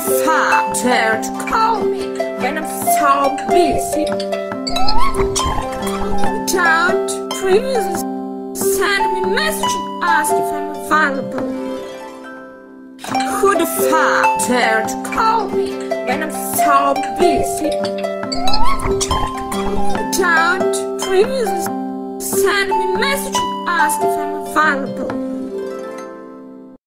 the fuck dare to call me when I'm so busy? Don't please send me a message and ask if I'm available. Who the fuck dare to call me when I'm so busy? Don't please send me a message and ask if I'm available.